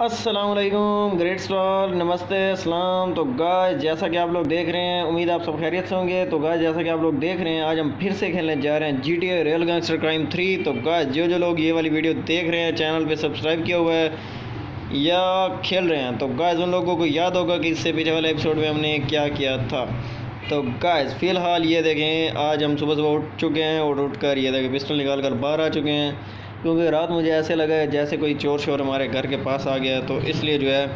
वालेकुम great stall नमस्ते अस्सलाम तो गाय जैसा कि आप लोग देख रहे हैं, उम्मीद आप सब खैरियत से होंगे। तो गाय जैसा कि आप लोग देख रहे हैं, आज हम फिर से खेलने जा रहे हैं G T real gangster crime three तो गाय जो जो लोग ये वाली वीडियो देख रहे हैं चैनल पे सब्सक्राइब किया हुआ है या खेल रहे हैं तो गाय उन लोगों को याद होगा कि इससे पीछे वाले एपिसोड में हमने क्या किया था। तो गाइस फ़िलहाल ये देखें, आज हम सुबह सुबह उठ चुके हैं और उठ कर ये देखें पिस्टल निकाल कर बाहर आ चुके हैं। क्योंकि रात मुझे ऐसे लगा है जैसे कोई चोर शोर हमारे घर के पास आ गया तो इसलिए जो है,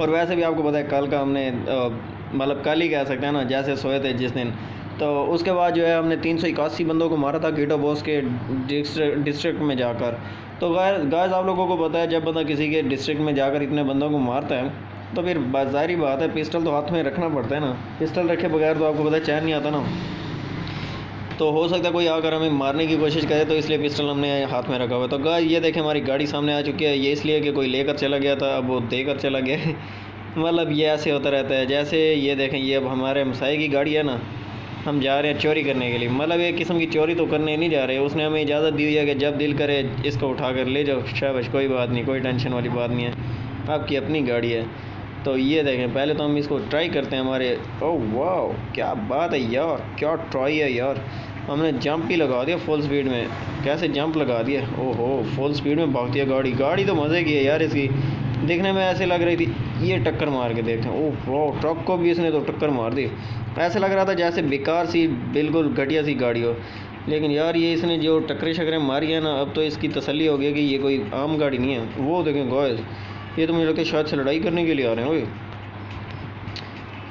और वैसे भी आपको पता है, कल का हमने मतलब कल ही कह सकते हैं ना, जैसे सोए थे जिस दिन। तो उसके बाद जो है, हमने तीन सौ इक्यासी बंदों को मारा था कीटो बॉस के डिस्ट्रिक्ट में जाकर। तो गाय गाय आप लोगों को पता है, जब बंदा किसी के डिस्ट्रिक्ट में जाकर इतने बंदों को मारता है तो फिर बाजारी बात है, पिस्टल तो हाथ में रखना पड़ता है ना। पिस्टल रखे बगैर तो आपको पता है, चैन नहीं आता ना। तो हो सकता है कोई आकर हमें मारने की कोशिश करे तो इसलिए पिस्टल हमने हाथ में रखा हुआ तो गाय ये देखें हमारी गाड़ी सामने आ चुकी है, ये इसलिए कि कोई लेकर चला गया था, अब वो देकर चला गया मतलब ये ऐसे होता रहता है, जैसे ये देखें, ये अब हमारे मसाई की गाड़ी है ना, हम जा रहे हैं चोरी करने के लिए। मतलब एक किस्म की चोरी तो करने नहीं जा रहे, उसने हमें इजाज़त दी हुई है कि जब दिल करे, इसको उठा कर ले जाओ। शाबाश, कोई बात नहीं, कोई टेंशन वाली बात नहीं है, आपकी अपनी गाड़ी है। तो ये देखें, पहले तो हम इसको ट्राई करते हैं हमारे। ओह वाह क्या बात है यार, क्या ट्राई है यार। हमने जंप ही लगा दिया फुल स्पीड में। कैसे जंप लगा दिया? ओहो फुल स्पीड में भागती है गाड़ी। गाड़ी तो मज़े की है यार इसकी। देखने में ऐसे लग रही थी, ये टक्कर मार के देखते ओह, वाह ट्रक को भी इसने तो टक्कर मार दी। ऐसे लग रहा था जैसे बेकार सी, बिल्कुल घटिया सी गाड़ी हो। लेकिन यार ये इसने जो टक्करें शक्करें मारी है ना, अब तो इसकी तसली हो गई कि ये कोई आम गाड़ी नहीं है। वो देखें गॉयज़ ये तो मुझे लगता है शायद से लड़ाई करने के लिए आ रहे हैं भाई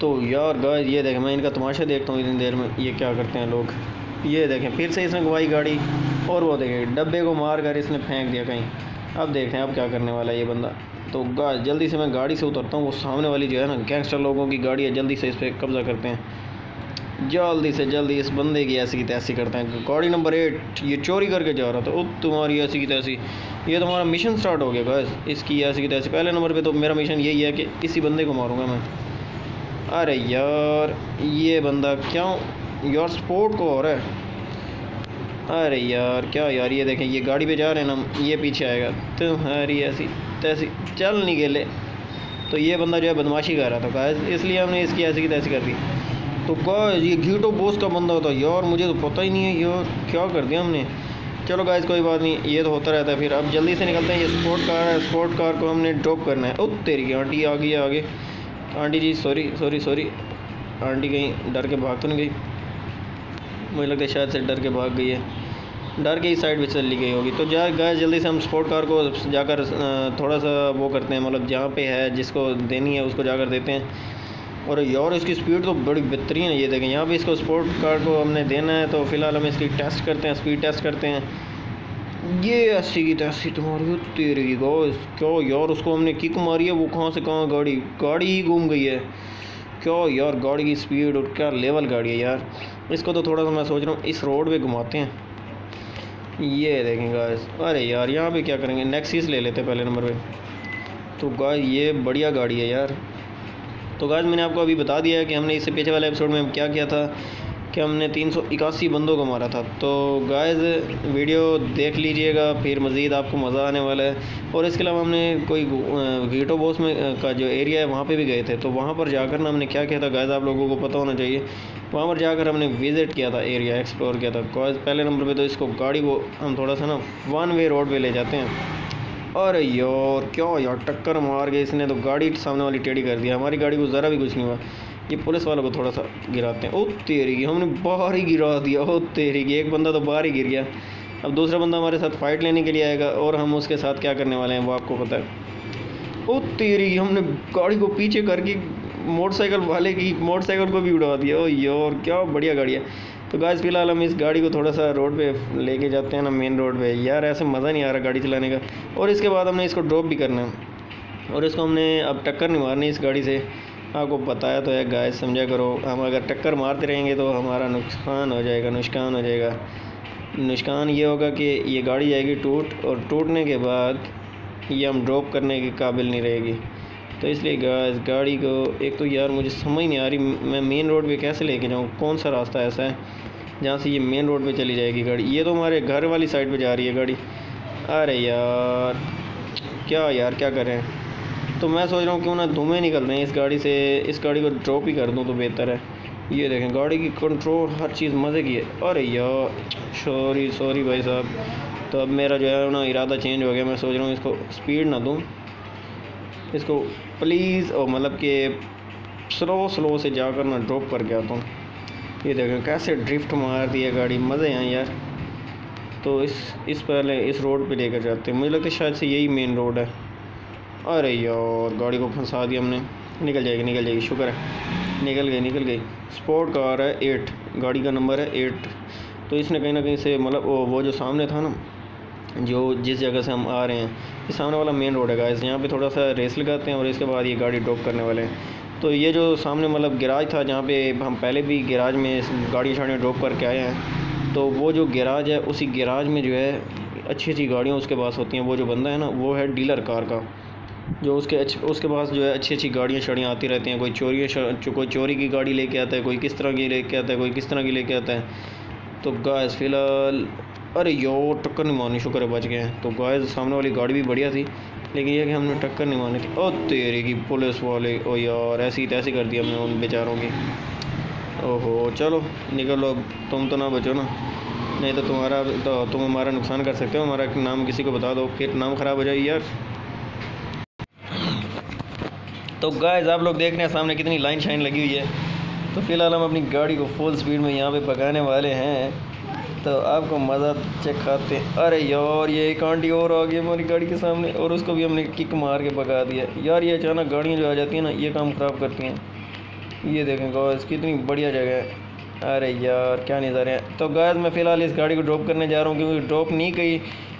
तो यार गॉयज ये देखें, मैं इनका तमाशा देखता हूँ इतनी देर में, ये क्या करते हैं लोग। ये देखें, फिर से इसने गवाई गाड़ी और वो देखें, डब्बे को मार कर इसने फेंक दिया कहीं। अब देखें, अब क्या करने वाला है ये बंदा? तो गाय जल्दी से मैं गाड़ी से उतरता हूँ, वो सामने वाली जो है ना गैंगस्टर लोगों की गाड़ी है, जल्दी से इस पर कब्ज़ा करते हैं। जल्दी से, जल्दी इस बंदे की ऐसी की तैसी करते हैं। गाड़ी नंबर एट ये चोरी करके जा रहा था। ओ तुम्हारी ऐसी की तैसी। ये तुम्हारा मिशन स्टार्ट हो गया, बस। इसकी ऐसी की तैसी। पहले नंबर पे तो मेरा मिशन यही है कि इसी बंदे को मारूँगा मैं। अरे यार, ये बंदा क्यों यार स्पोर्ट को रहा है। अरे यार, क्या यार, ये देखें, ये गाड़ी पे जा रहे हैं ना, ये पीछे आएगा। तुम्हारी ऐसी, तैसी, चल नहीं गेले तो ये बंदा जो है बदमाशी कर रहा था गाय इसलिए हमने इसकी ऐसी की तैसी कर दी। तो गाय ये घीटो बोस का बंदा होता, यार, मुझे तो पता ही नहीं है, यार, क्या कर दिया हमने। चलो गाइस, कोई बात नहीं, ये तो होता रहता है फिर। अब जल्दी से निकलते हैं, ये स्पोर्ट कार है स्पोर्ट कार को हमने ड्रॉप करना है। ओ तेरी की आंटी आ गई, आगे। Aunty ji sorry sorry sorry aunty कहीं डर के भाग तो नहीं गई। मुझे लगता है शायद से डर के भाग गई है। डर के ही साइड पर चली गई होगी। तो जा गए जल्दी से हम स्पोर्ट कार को जाकर थोड़ा सा वो करते हैं मतलब जहाँ पे है, जिसको देनी है, उसको जाकर देते हैं। और यार, इसकी स्पीड तो बड़ी बेहतरीन है, ये देखें। यहाँ पे इसको स्पोर्ट कार को हमने देना है तो फ़िलहाल हम इसकी टेस्ट करते हैं स्पीड टेस्ट करते हैं। ये अस्सी की तैसी तुम्हारी तेरी गॉस क्या यार, उसको हमने किक मारी है, वो कहाँ से कहाँ गाड़ी गाड़ी ही घूम गई है। क्या यार गाड़ी की स्पीड और क्या लेवल गाड़ी है यार? इसको तो थोड़ा सा मैं सोच रहा हूँ, इस रोड पे घुमाते हैं। ये देखें गाइस अरे यार, यहाँ पे क्या करेंगे? नेक्सीस ले लेते पहले नंबर पे। तो गाय ये बढ़िया गाड़ी है यार। तो गाय मैंने आपको अभी बता दिया है कि हमने इससे पीछे वाले एपिसोड में क्या किया था। कि हमने तीन सौ इक्यासी बंदों को मारा था। तो गाइस वीडियो देख लीजिएगा, फिर मज़ीद आपको मज़ा आने वाला है। और इसके अलावा हमने कोई वीटो बॉस में का जो एरिया है, वहाँ पे भी गए थे। तो वहाँ पर जाकर ना हमने क्या किया था गाइस आप लोगों को पता होना चाहिए। वहाँ पर जाकर हमने विज़िट किया था एरिया एक्सप्लोर किया था। गाइस पहले नंबर पर तो इसको गाड़ी को हम थोड़ा सा ना वन वे रोड पर ले जाते हैं। अरे यार, क्या यार, टक्कर मार गए इसने। तो गाड़ी सामने वाली टेढ़ी कर दिया हमारी गाड़ी को ज़रा भी कुछ नहीं हुआ। ये पुलिस वालों को थोड़ा सा गिराते हैं। ओ, तेरी की, हमने बाहर ही गिरा दिया। ओ, तेरी की, एक बंदा तो बाहर ही गिर गया। अब दूसरा बंदा हमारे साथ फ़ाइट लेने के लिए आएगा और हम उसके साथ क्या करने वाले हैं वो आपको पता है। ओ, तेरी की, हमने गाड़ी को पीछे करके मोटरसाइकिल वाले की मोटरसाइकिल को भी उड़ा दिया। ओ, यार, क्या बढ़िया गाड़ी है। तो गाइस फ़िलहाल हम इस गाड़ी को थोड़ा सा रोड पे लेके जाते हैं ना मेन रोड पे। यार, ऐसे मज़ा नहीं आ रहा गाड़ी चलाने का। और इसके बाद हमने इसको ड्रॉप भी करना है। और इसको हमने अब टक्कर नहीं मारनी इस गाड़ी से। आपको बताया तो है गाय समझा करो। हम अगर टक्कर मारते रहेंगे तो हमारा नुकसान हो जाएगा, नुकसान हो जाएगा। नुकसान ये होगा कि ये गाड़ी जाएगी टूट और टूटने के बाद ये हम ड्रॉप करने के काबिल नहीं रहेगी। तो इसलिए गैस गाड़ी को एक तो यार मुझे समझ नहीं आ रही, मैं मेन रोड पे कैसे लेके जाऊँ? कौन सा रास्ता ऐसा है जहाँ से ये मेन रोड पे चली जाएगी गाड़ी? ये तो हमारे घर वाली साइड पे जा रही है गाड़ी। अरे यार, क्या यार, क्या करें तो मैं सोच रहा हूँ क्यों ना धुएँ निकल रहे हैं इस गाड़ी से, इस गाड़ी को ड्रॉप ही कर दूँ तो बेहतर है। ये देखें, गाड़ी की कंट्रोल हर चीज़ मज़े की है। अरे यार सॉरी सॉरी भाई साहब। तो अब मेरा जो है ना इरादा चेंज हो गया, मैं सोच रहा हूँ इसको स्पीड ना दूँ। इसको प्लीज़ और मतलब कि स्लो स्लो से जाकर ना ड्रॉप करके आता हूँ। ये देखें, कैसे ड्रिफ्ट मार दिया गाड़ी, मज़े हैं यार। तो इस इस पहले इस रोड पे लेकर जाते हैं। मुझे लगता है शायद से यही मेन रोड है। अरे यार गाड़ी को फंसा दिया हमने। निकल जाएगी निकल जाएगी शुक्र है। निकल गई निकल गई। स्पोर्ट कार है एट गाड़ी का नंबर है एट तो इसने कहीं ना कहीं से मतलब वो, जो सामने था ना जो जिस जगह से हम आ रहे हैं ये सामने वाला मेन रोड है गाइस यहाँ पे थोड़ा सा रेस लगाते हैं और इसके बाद ये गाड़ी ड्रॉप करने वाले हैं। तो ये जो सामने मतलब गैराज था जहाँ पे हम पहले भी गैराज में गाड़ी शाड़ी ड्रॉप करके आए हैं तो वो जो गैराज है उसी गैराज में जो है अच्छी अच्छी गाड़ियाँ उसके पास होती हैं। वो जो बंदा है ना वो है डीलर कार का। जो उसके उसके पास जो है अच्छी अच्छी गाड़ियाँ शाड़ियाँ आती रहती हैं, कोई चोरी कोई चोरी की गाड़ी लेके आता है, कोई किस तरह की लेके आता है, कोई किस तरह की लेके आता है। तो गायस फ़िलहाल, अरे यो, टक्कर नहीं मारनी, शुक्र है बच गए हैं। तो गायस सामने वाली गाड़ी भी बढ़िया थी, लेकिन यह कि हमने टक्कर नहीं मारनी थी। ओ तेरे की पुलिस वाले, ओ यार, ऐसी, तैसी कर दिया हमने उन बेचारों की। ओहो, चलो, निकलो तुम तो ना बचो ना। नहीं तो तुम्हारा तो तुम हमारा नुकसान कर सकते हो, हमारा नाम किसी को बता दो, फिर नाम ख़राब हो जाए यार। तो गाइस आप लोग देख रहे हैं सामने कितनी लाइन शाइन लगी हुई है। तो फ़िलहाल हम अपनी गाड़ी को फुल स्पीड में यहाँ पे पकाने वाले हैं। तो आपको मज़ा चेक खाते हैं। अरे यार, ये एक आंटी और आ गई हमारी गाड़ी के सामने, और उसको भी हमने किक मार के पका दिया। यार, ये अचानक गाड़ियाँ जो आ जाती हैं ना, ये काम ख़राब करती हैं। ये देखें गैस कितनी बढ़िया जगह है। अरे यार, क्या नहीं रहे हैं। तो गैस मैं फ़िलहाल इस गाड़ी को ड्रॉप करने जा रहा हूँ, क्योंकि ड्रॉप नहीं गई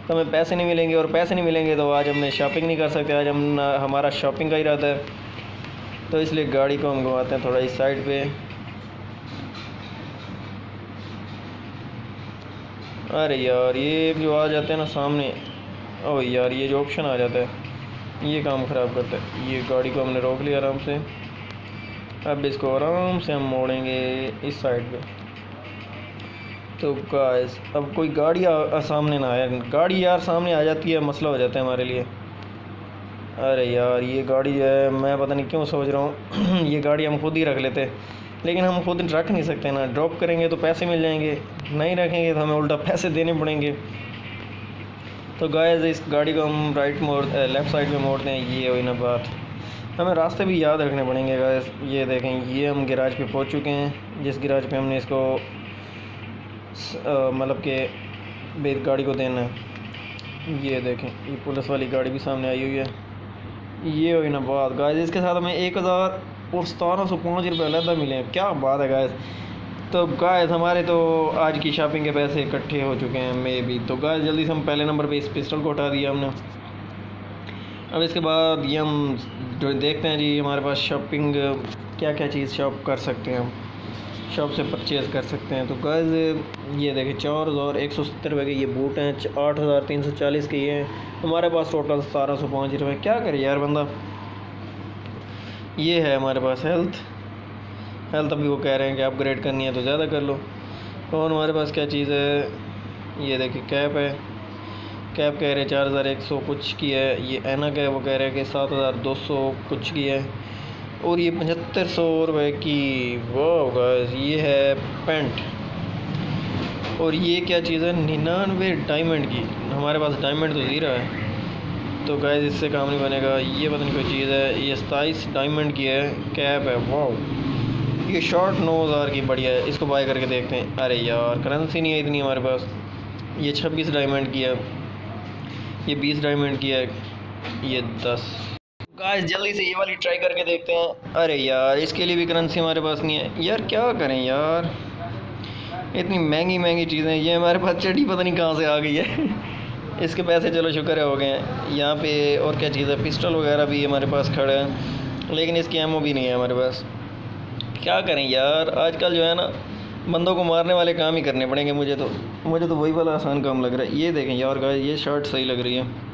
तो हमें पैसे नहीं मिलेंगे, और पैसे नहीं मिलेंगे तो आज हमने शॉपिंग नहीं कर सकते। आज हम, हमारा शॉपिंग का इरादा है। तो इसलिए गाड़ी को हम घुमाते हैं थोड़ा इस साइड पे। अरे यार, ये जो आ जाते हैं ना सामने, ओ यार, ये जो ऑप्शन आ जाता है, ये काम ख़राब करता है। ये गाड़ी को हमने रोक लिया आराम से। अब इसको आराम से हम मोड़ेंगे इस साइड पे। तो गाइस अब कोई गाड़ी सामने ना आए। गाड़ी यार सामने आ जाती है, मसला हो जाता है हमारे लिए। अरे यार, ये गाड़ी जो है, मैं पता नहीं क्यों सोच रहा हूँ। ये गाड़ी हम खुद ही रख लेते लेकिन हम खुद रख नहीं सकते ना। ड्रॉप करेंगे तो पैसे मिल जाएँगे। नहीं रखेंगे तो हमें उल्टा पैसे देने पड़ेंगे। तो गाय इस गाड़ी को हम राइट मोड़ लेफ़्ट साइड में मोड़ते हैं। ये हुई ना बात। हमें रास्ते भी याद रखने पड़ेंगे गाय ये देखें, ये हम गिराज पे पहुँच चुके हैं। जिस गिराज पे हमने इसको मतलब कि गाड़ी को देना है। ये देखें, ये पुलिस वाली गाड़ी भी सामने आई हुई है। ये हुई ना बात। गाय इसके साथ हमें एक हज़ार और सतारह सौ पाँच रुपये अलहदा मिले हैं। क्या बात है गाय तो गाय हमारे तो आज की शॉपिंग के पैसे इकट्ठे हो चुके हैं, मे भी। तो गाय जल्दी से हम पहले नंबर पे इस पिस्टल को हटा दिया हमने। अब इसके बाद ये हम जो देखते हैं जी, हमारे पास शॉपिंग क्या क्या चीज़ शॉप कर सकते हैं हम। शॉप से परचेज़ कर सकते हैं। तो गज़ ये देखें चार हज़ार एक सौ सत्तर रुपये के ये बूट हैं, आठ हज़ार तीन सौ चालीस के ये हैं। हमारे पास टोटल सतारह सौ पाँच रुपये क्या करे यार बंदा? ये है हमारे पास हेल्थ हेल्थ अभी वो कह रहे हैं कि अपग्रेड करनी है तो ज़्यादा कर लो। और हमारे पास क्या चीज़ है? ये देखिए कैप है। कैप कह रहे हैं चार हज़ार एक सौ कुछ की है। ये एनक है, वो कह रहे हैं कि सात हज़ार दो सौ कुछ की है। और ये पचहत्तर सौ रुपये की वो होगा ये है पेंट। और ये क्या चीज़ है? निन्यानवे डायमंड की। हमारे पास डायमंड तो ज़ीरो है। तो गैस इससे काम नहीं बनेगा। ये पता नहीं कोई चीज़ है। ये सताईस डायमंड की है। कैप है वाह ये शॉर्ट नौ हज़ार की बढ़िया है। इसको बाय करके देखते हैं। अरे यार करेंसी नहीं है इतनी हमारे पास। ये छब्बीस डायमंड की है। ये बीस डायमंड की है। ये दस। गाइस जल्दी से ये वाली ट्राई करके देखते हैं। अरे यार, इसके लिए भी करेंसी हमारे पास नहीं है। यार, क्या करें यार? इतनी महँगी महँगी चीज़ें, ये हमारे पास चटी पता नहीं कहाँ से आ गई है। इसके पैसे चलो, शुक्र है, हो गए हैं। यहाँ पे और क्या चीज़ है? पिस्टल वगैरह भी हमारे पास खड़े हैं। लेकिन इसकी एमओ भी नहीं है हमारे पास। क्या करें यार? आजकल जो है ना, बंदों को मारने वाले काम ही करने पड़ेंगे मुझे तो। मुझे तो वही वाला आसान काम लग रहा है। ये देखें यार गाय ये शर्ट सही लग रही है।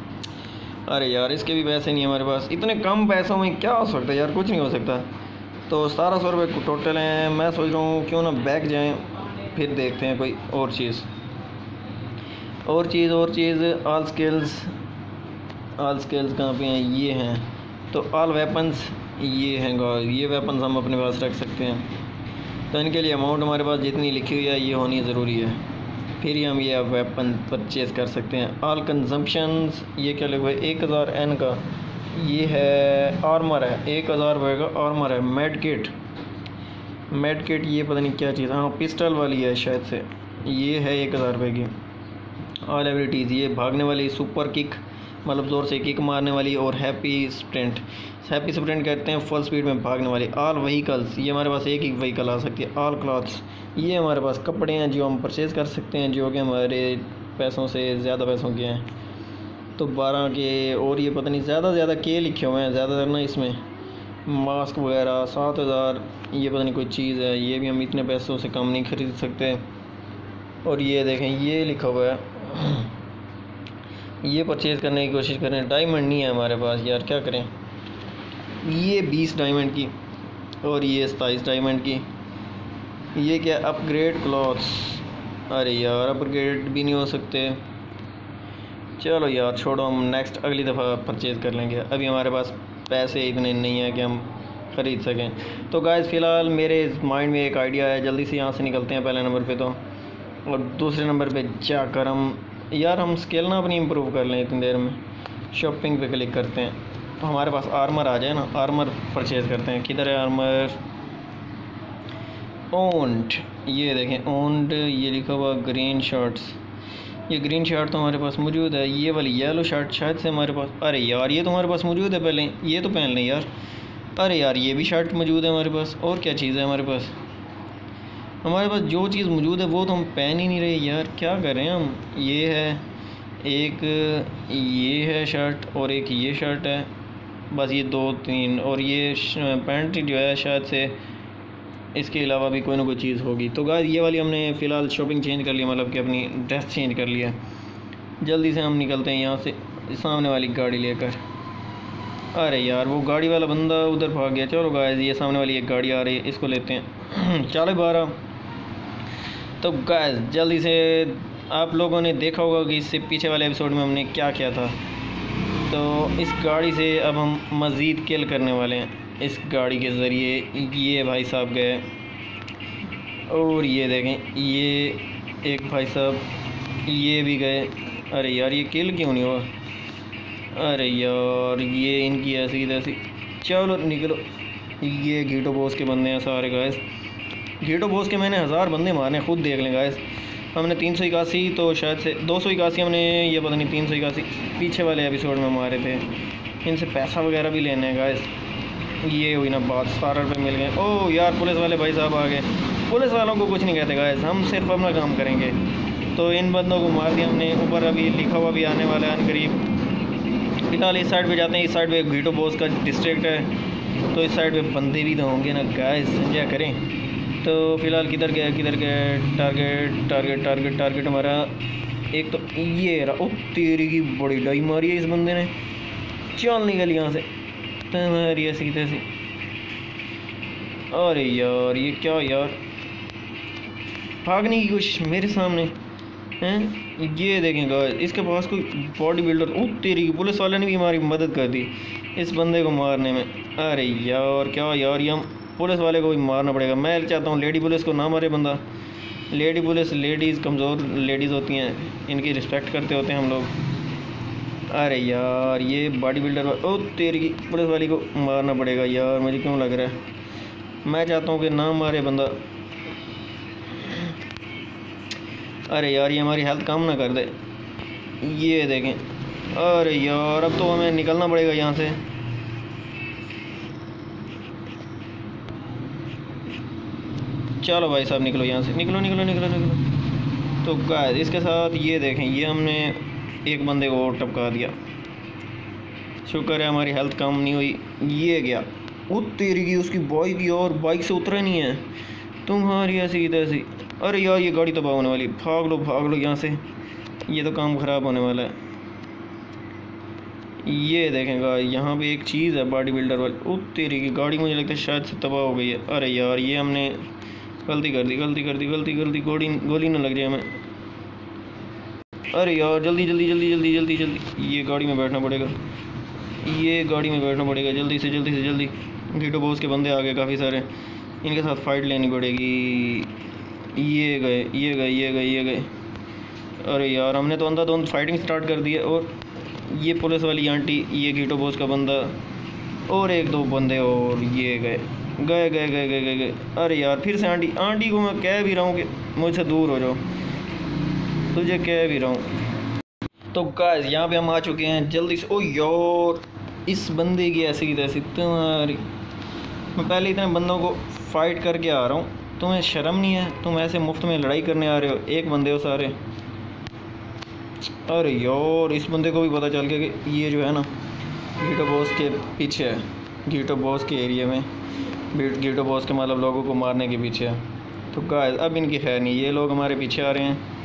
अरे यार, इसके भी पैसे नहीं हमारे पास। इतने कम पैसों में क्या हो सकता है यार? कुछ नहीं हो सकता। तो सतारह सौ रुपये टोटल हैं। मैं सोच रहा हूँ क्यों ना बैग जाएँ, फिर देखते हैं कोई और चीज़। और चीज़ और चीज़। आल स्केल्स आल स्केल्स कहाँ पे हैं? ये हैं। तो ऑल वेपन्स ये हैं ये वेपन्स हम अपने पास रख सकते हैं। तो इनके लिए अमाउंट हमारे पास जितनी लिखी हुई है, ये होनी ज़रूरी है। फिर हम ये वेपन परचेज़ कर सकते हैं। ऑल कंजम्पशंस ये क्या है एक हज़ार एन का। ये है आर्मर है। एक हज़ार रुपये का आर्मर है। मेड किट मेड किट ये पता नहीं क्या चीज़ हाँ। पिस्टल वाली है शायद से। ये है एक हज़ार रुपये की। ऑल एवरीटीज़ ये भागने वाली सुपर किक मतलब ज़ोर से किक मारने वाली और हैप्पी स्प्रिंट हैप्पी स्प्रिंट कहते हैं फुल स्पीड में भागने वाली। ऑल व्हीकल्स ये हमारे पास एक ही व्हीकल आ सकती है। ऑल क्लॉथ्स ये हमारे पास कपड़े हैं जो हम परचेज़ कर सकते हैं, जो कि हमारे पैसों से ज़्यादा पैसों के हैं। तो बारह के और ये पता नहीं, ज़्यादा ज़्यादा के लिखे हुए हैं ज़्यादातर ना इसमें। मास्क वगैरह, सात हज़ार, ये पता नहीं कोई चीज़ है, ये भी हम इतने पैसों से कम नहीं ख़रीद सकते। और ये देखें, ये लिखा हुआ है। ये परचेज़ करने की कोशिश करें डायमंड नहीं है हमारे पास यार, क्या करें? ये बीस डायमंड की और ये सताईस डायमंड की। ये क्या अपग्रेड क्लॉथ्स अरे यार अपग्रेड भी नहीं हो सकते। चलो यार, छोड़ो, हम नेक्स्ट अगली दफ़ा परचेज़ कर लेंगे। अभी हमारे पास पैसे इतने नहीं हैं कि हम ख़रीद सकें। तो गाइस फ़िलहाल मेरे माइंड में एक आइडिया है। जल्दी से यहाँ से निकलते हैं पहले नंबर पे तो। और दूसरे नंबर पे जाकर हम यार हम स्केल ना अपनी इम्प्रूव कर लें इतनी देर में। शॉपिंग पे क्लिक करते हैं। तो हमारे पास आर्मर आ जाए ना आर्मर परचेज़ करते हैं। किधर है आर्मर ओंड ये देखें ओंड ये लिखा हुआ ग्रीन शर्ट्स ये ग्रीन शर्ट तो हमारे पास मौजूद है। ये वाली येलो शर्ट शायद से हमारे पास अरे यार, ये तो हमारे पास मौजूद है पहले। ये तो पहन लें यार। अरे यार, ये भी शर्ट मौजूद है हमारे पास। और क्या चीज़ है हमारे पास? हमारे पास जो चीज़ मौजूद है, वो तो हम पहन ही नहीं रहे। यार, क्या करें हम? ये है, एक ये है शर्ट और एक ये शर्ट है। बस ये दो, तीन और ये पैंट जो है शायद से इसके अलावा भी कोई ना कोई चीज़ होगी। तो गाय ये वाली हमने फ़िलहाल शॉपिंग चेंज कर लिया मतलब कि अपनी ड्रेस चेंज कर लिया। जल्दी से हम निकलते हैं यहाँ से, सामने वाली गाड़ी लेकर। अरे यार, वो गाड़ी वाला बंदा उधर भाग गया। चलो गाय ये सामने वाली एक गाड़ी आ रही है, इसको लेते हैं। चाले बारह। तो गैस जल्दी से आप लोगों ने देखा होगा कि इससे पीछे वाले एपिसोड में हमने क्या किया था। तो इस गाड़ी से अब हम मज़ीद किल करने वाले हैं। इस गाड़ी के ज़रिए ये भाई साहब गए। और ये देखें, ये एक भाई साहब ये भी गए। अरे यार, ये किल क्यों नहीं हुआ? अरे यार, ये इनकी ऐसी तैसी चलो निकलो। ये घीटो बोस के बंदे हैं सारे गैस गेटो बॉस के मैंने हज़ार बंदे मारने खुद देख लें गाइस हमने तीन सौ इक्यासी तो शायद से दो सौ इक्यासी हमने, ये पता नहीं, तीन सौ इक्यासी पीछे वाले एपिसोड में मारे थे। इनसे पैसा वगैरह भी लेने हैं गाइस ये हुई ना बात सतारह रुपये मिल गए। ओह यार, पुलिस वाले भाई साहब आ गए। पुलिस वालों को कुछ नहीं कहते गाइस हम सिर्फ़ अपना काम करेंगे। तो इन बंदों को मार दिया हमने। ऊपर अभी लिखा हुआ भी आने वाला है करीब फ़िलहाल इस साइड पे जाते हैं, इस साइड पे घीटो बोस का डिस्ट्रिक्ट है। तो इस साइड पे बंदे भी तो होंगे ना गाइस समझा करें। तो फ़िलहाल किधर गया किधर गया? टारगेट टारगेट टारगेट टारगेट हमारा एक तो ये रहा। ओ, तेरी की बड़ी डाई मारी है इस बंदे ने। चल निकल यहाँ से। तो मारी ऐसी तैसी। अरे यार, ये क्या यार? भागने की कोशिश मेरे सामने। हैं? ये देखेंगे इसके पास कोई बॉडी बिल्डर ओ, तेरी पुलिस वाले ने भी हमारी मदद कर दी इस बंदे को मारने में। अरे यार, क्या यार, ये हम पुलिस वाले को भी मारना पड़ेगा। मैं चाहता हूँ लेडी पुलिस को ना मारे बंदा। लेडी पुलिस लेडीज़ कमज़ोर लेडीज़ होती हैं। इनकी रिस्पेक्ट करते होते हैं हम लोग। अरे यार, ये बॉडी बिल्डर ओ, तेरी पुलिस वाली को मारना पड़ेगा यार, मुझे क्यों लग रहा है? मैं चाहता हूँ कि ना मारे बंदा। अरे यार, ये हमारी हेल्थ कम ना कर दे। ये देखें। अरे यार, अब तो हमें निकलना पड़ेगा यहाँ से। चलो भाई साहब, निकलो यहाँ से। निकलो निकलो निकलो निकलो। तो गाय इसके साथ ये देखें, ये हमने एक बंदे को और टपका दिया। शुक्र है हमारी हेल्थ कम नहीं हुई। ये गया। वो तेरी की, उसकी बाइक की और बाइक से उतरा नहीं है। तुम्हारी ऐसी तैसी। अरे यार, ये गाड़ी तबाह होने वाली भाग लो भाग लो यहाँ से। ये तो काम ख़राब होने वाला है। ये देखेंगे यहाँ पे एक चीज़ है बॉडी बिल्डर वाली। ओ तेरी की गाड़ी मुझे लगता है शायद से तबाह हो गई है। अरे यार, ये हमने गलती कर दी, गलती कर दी, गलती कर दी, गोली गोली ना लग जाए हमें। अरे यार, जल्दी जल्दी जल्दी जल्दी जल्दी जल्दी। ये गाड़ी में बैठना पड़ेगा। ये गाड़ी में बैठना पड़ेगा, जल्दी से जल्दी से, जल्दी। गीटो बॉस के बंदे आ गए काफ़ी सारे। इनके साथ फाइट लेनी पड़ेगी। ये गए ये गए ये गए ये गए। अरे यार, हमने तो अंधाधुंध फाइटिंग स्टार्ट कर दी है। और ये पुलिस वाली आंटी, ये गीटो बॉस का बंदा। और एक दो बंदे और ये गए। गए गए गए गए गए गए। अरे यार, फिर से आंटी आंटी को मैं कह भी रहा हूँ कि मुझसे दूर हो जाओ। तुझे कह भी रहा हूँ। तो गाइस यहाँ पे हम आ चुके हैं जल्दी से। ओ यार, इस बंदे की ऐसी की तैसी। तुम्हारी मैं पहले इतने बंदों को फाइट करके आ रहा हूँ। तुम्हें शर्म नहीं है? तुम ऐसे मुफ़्त में लड़ाई करने आ रहे हो, एक बंदे हो सारे। अरे यार, इस बंदे को भी पता चल गया कि ये जो है ना गीटो बॉस के पीछे है। गीटो बॉस के एरिया में। गीटो बॉस के मतलब लोगों को मारने के पीछे। तो गाइस अब इनकी खैर नहीं। ये लोग हमारे पीछे आ रहे हैं।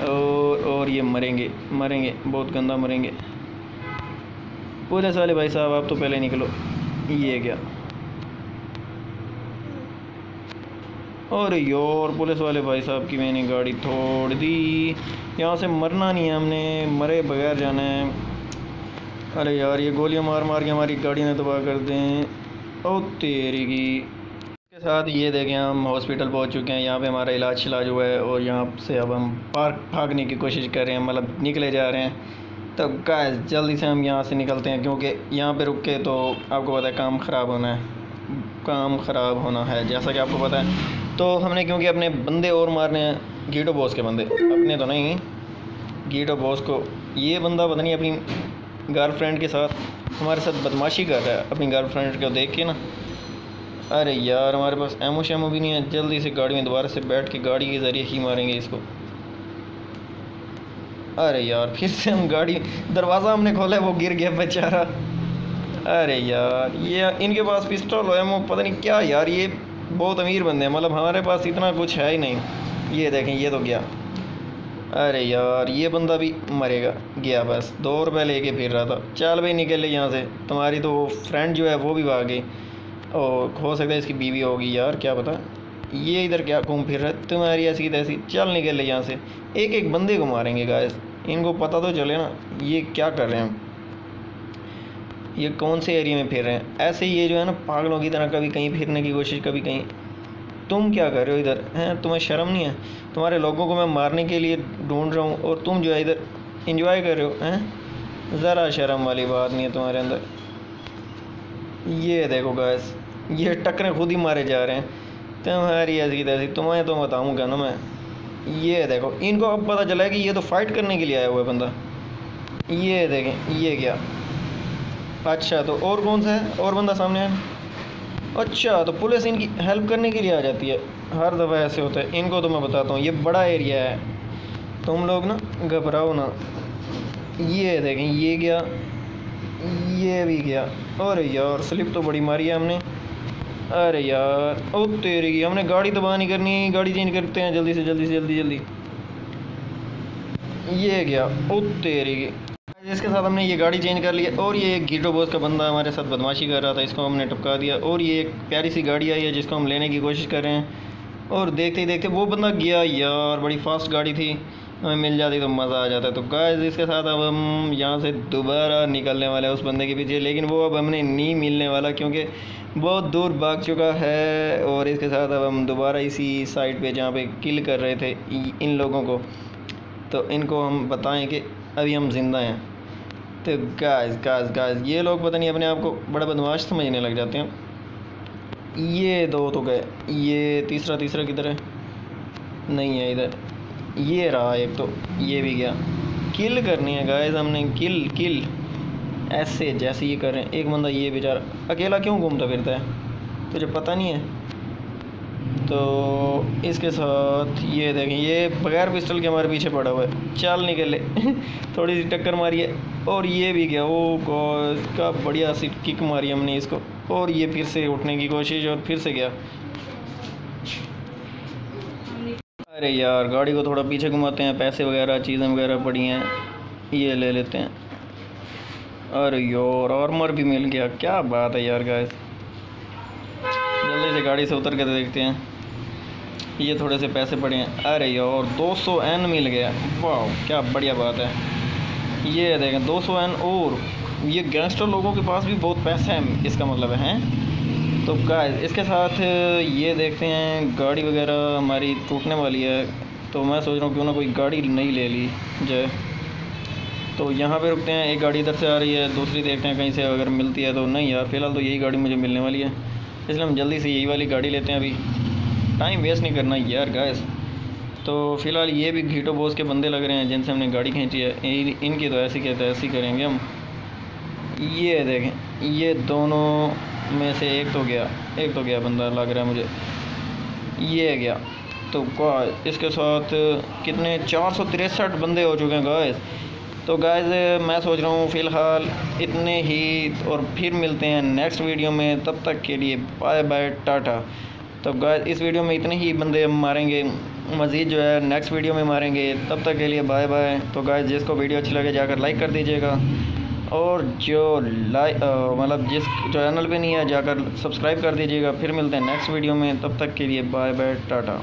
और और ये मरेंगे मरेंगे, बहुत गंदा मरेंगे। पुलिस वाले भाई साहब, आप तो पहले निकलो। ये क्या? और योर, पुलिस वाले भाई साहब की मैंने गाड़ी तोड़ दी। यहाँ से मरना नहीं है हमने, मरे बगैर जाना। है अरे यार, ये गोलियाँ मार मार के हमारी गाड़ी ने तबाह कर दें। ओ तेरी की के साथ ये देखें, हम हॉस्पिटल पहुँच चुके हैं। यहाँ पे हमारा इलाज शिलाज हुआ है, और यहाँ से अब हम पार्क भागने की कोशिश कर रहे हैं। मतलब निकले जा रहे हैं। तो गाय जल्दी से हम यहाँ से निकलते हैं, क्योंकि यहाँ पे रुक के तो आपको पता है, काम ख़राब होना है। काम ख़राब होना है, जैसा कि आपको पता है। तो हमने क्योंकि अपने बंदे और मारने हैं, गीटो बॉस के बंदे। अपने तो नहीं, गीटो बॉस को ये बंदा पता नहीं अपनी गर्लफ्रेंड के साथ हमारे साथ बदमाशी कर रहा है। अपनी गर्लफ्रेंड को देख के ना। अरे यार, हमारे पास एमो शेमो भी नहीं है। जल्दी से गाड़ी में दोबारा से बैठ के गाड़ी के ज़रिए ही मारेंगे इसको। अरे यार, फिर से हम गाड़ी, दरवाज़ा हमने खोला है, वो गिर गया बेचारा। अरे यार, ये इनके पास पिस्टल हो एमओ पता नहीं क्या यार, ये बहुत अमीर बंदे हैं। मतलब हमारे पास इतना कुछ है ही नहीं। ये देखें, ये तो गया। अरे यार, ये बंदा भी मरेगा। गया बस, दो रुपये लेके फिर रहा था। चल भाई, निकल यहाँ से। तुम्हारी तो वो फ्रेंड जो है, वो भी भाग गई। और हो सकता है इसकी बीवी होगी। यार, क्या पता? ये इधर क्या घूम फिर रहा है? तुम्हारी ऐसी तैसी। चल निकल यहाँ से। एक एक बंदे को मारेंगे गाय इनको पता तो चले ना, ये क्या कर रहे हैं ये कौन से एरिया में फिर रहे हैं? ऐसे ये जो है ना, पागलों की तरह कभी कहीं फिरने की कोशिश, कभी कहीं तुम क्या कर रहे हो इधर? हैं, तुम्हें शर्म नहीं है? तुम्हारे लोगों को मैं मारने के लिए ढूंढ रहा हूँ और तुम जो है इधर इंजॉय कर रहे हो, हैं? ज़रा शर्म वाली बात नहीं है तुम्हारे अंदर। ये देखो गैस ये टक्करें खुद ही मारे जा रहे हैं। तुम्हारी ऐसी तैसी, तुम्हें तो बताऊँगा ना मैं? ये देखो, इनको अब पता चला है कि ये तो फाइट करने के लिए आया हुआ है बंदा। ये देखें, ये क्या? अच्छा तो और कौन सा है? और बंदा सामने है? अच्छा तो पुलिस इनकी हेल्प करने के लिए आ जाती है। हर दफ़ा ऐसे होता है। इनको तो मैं बताता हूँ, ये बड़ा एरिया है। तुम लोग ना घबराओ ना। ये देखें, ये गया, ये भी गया। अरे यार स्लिप तो बड़ी मारी है हमने। अरे यार, ओ तेरी की हमने गाड़ी दबा नहीं करनी, गाड़ी चेंज करते हैं जल्दी से जल्दी से, जल्दी जल्दी। ये गया, ओ तेरी। की इसके साथ हमने ये गाड़ी चेंज कर ली और ये एक गीटो बॉस का बंदा हमारे साथ बदमाशी कर रहा था, इसको हमने टपका दिया और ये एक प्यारी सी गाड़ी आई है जिसको हम लेने की कोशिश कर रहे हैं। और देखते ही देखते वो बंदा गया, यार, बड़ी फास्ट गाड़ी थी, हमें मिल जाती तो मज़ा आ जाता। तो गाय इसके साथ अब हम यहाँ से दोबारा निकलने वाले हैं उस बंदे के पीछे, लेकिन वो अब हमें नहीं मिलने वाला क्योंकि बहुत दूर भाग चुका है और इसके साथ अब हम दोबारा इसी साइड पे जहाँ पे किल कर रहे थे इन लोगों को। तो इनको हम बताएँ कि अभी हम ज़िंदा हैं। तो गाइस गाइस गाइस ये लोग पता नहीं अपने आप को बड़ा बदमाश समझने लग जाते हैं। ये दो तो गए, ये तीसरा तीसरा किधर है? नहीं है इधर। ये रहा एक तो ये भी गया। किल करनी है गाइस हमने किल किल ऐसे जैसे ये कर रहे हैं, एक बंदा ये बेचारा, अकेला क्यों घूमता फिरता है? तुझे पता नहीं है? तो इसके साथ ये देखें, ये बगैर पिस्टल के हमारे पीछे पड़ा हुआ है। चाल निकले थोड़ी सी टक्कर मारी है। और ये भी गया वो का बढ़िया सी किक मारी हमने इसको। और ये फिर से उठने की कोशिश और फिर से गया। अरे यार, गाड़ी को थोड़ा पीछे घुमाते हैं। पैसे वगैरह, चीज़ें वगैरह पड़ी हैं। ये ले लेते हैं। अरे यार आर्मर भी मिल गया। क्या बात है यार गैस जल्दी से गाड़ी से उतर कर देखते हैं। ये थोड़े से पैसे पड़े हैं। अरे यार 200 एन मिल गया। वाह क्या बढ़िया बात है। ये देखें 200 एन और ये गैंगस्टर लोगों के पास भी बहुत पैसे हैं, इसका मतलब है। तो गाइस इसके साथ ये देखते हैं, गाड़ी वगैरह हमारी टूटने वाली है। तो मैं सोच रहा हूँ क्यों ना कोई गाड़ी नहीं ले ली जाए। तो यहाँ पे रुकते हैं, एक गाड़ी इधर से आ रही है, दूसरी देखते हैं कहीं से अगर मिलती है तो। नहीं यार, फ़िलहाल तो यही गाड़ी मुझे मिलने वाली है। इसलिए हम जल्दी से यही वाली गाड़ी लेते हैं अभी। टाइम वेस्ट नहीं करना यार गैस तो फ़िलहाल ये भी घीटो बोस के बंदे लग रहे हैं जिनसे हमने गाड़ी खींची है। इनकी तो ऐसी कहते ऐसी करेंगे हम। ये देखें, ये दोनों में से एक तो गया, एक तो गया बंदा लग रहा है मुझे। ये गया। तो इसके साथ कितने? चार सौ तिरसठ बंदे हो चुके हैं गाइस तो गाइस मैं सोच रहा हूँ, फ़िलहाल इतने ही, और फिर मिलते हैं नेक्स्ट वीडियो में, तब तक के लिए बाय बाय टाटा। तो गाइस इस वीडियो में इतने ही बंदे मारेंगे, मज़ीद जो है नेक्स्ट वीडियो में मारेंगे, तब तक के लिए बाय बाय तो गाइस जिसको वीडियो अच्छी लगे, जाकर लाइक कर दीजिएगा। और जो लाइक मतलब जिस चैनल पे नहीं है, जाकर सब्सक्राइब कर दीजिएगा। फिर मिलते हैं नेक्स्ट वीडियो में, तब तक के लिए बाय बाय टाटा।